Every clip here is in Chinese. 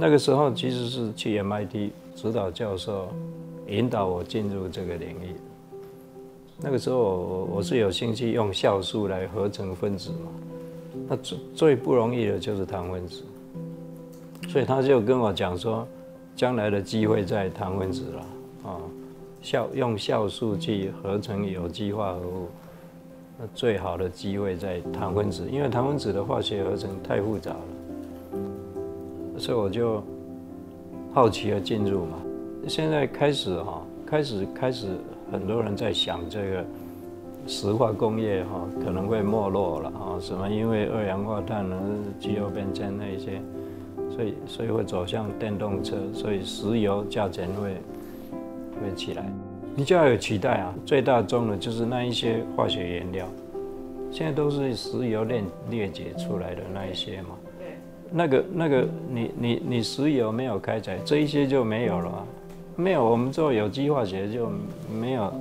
那个时候其实是去 MIT 指导教授引导我进入这个领域。那个时候我我是有兴趣用酵素来合成分子嘛，那最最不容易的就是糖分子，所以他就跟我讲说，将来的机会在糖分子了啊，酵用酵素去合成有机化合物，那最好的机会在糖分子，因为糖分子的化学合成太复杂了，所以我就好奇而进入嘛，现在开始哈，开始开始。很多人在想这个石化工业哈可能会没落了啊，什么因为二氧化碳呢、气候变迁那一些，所以所以会走向电动车，所以石油价钱会会起来。你就要有期待啊！最大宗的就是那一些化学原料，现在都是石油炼裂解出来的那一些嘛。那个那个，你你你石油没有开采，这一些就没有了。没有，我们做有机化学就没有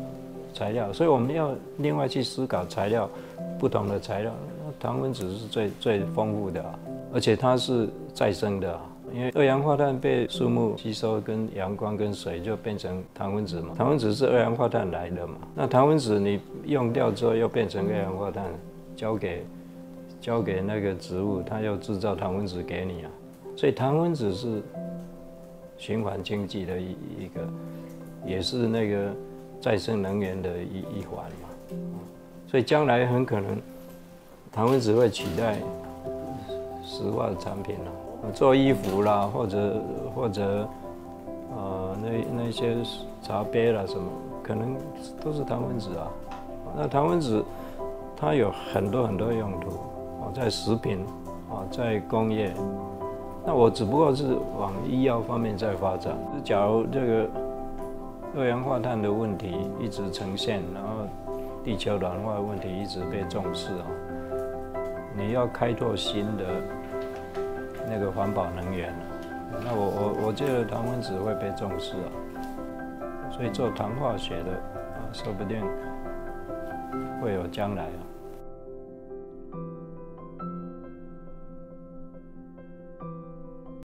材料，所以我们要另外去思考材料，不同的材料。糖分子是最最丰富的，而且它是再生的，因为二氧化碳被树木吸收，跟阳光跟水就变成糖分子嘛。糖分子是二氧化碳来的嘛，那糖分子你用掉之后又变成二氧化碳，交给交给那个植物，它要制造糖分子给你啊。所以糖分子是。循环经济的一一个，也是那个再生能源的一一环嘛，所以将来很可能糖分子会取代石化产品了，做衣服啦，或者或者呃那那些茶杯啦什么，可能都是糖分子啊。那糖分子它有很多很多用途，啊，在食品啊，在工业。那我只不过是往医药方面在发展。假如这个二氧化碳的问题一直呈现，然后地球暖化的问题一直被重视啊，你要开拓新的那个环保能源，那我我我觉得糖分子会被重视啊，所以做糖化学的啊，说不定会有将来啊。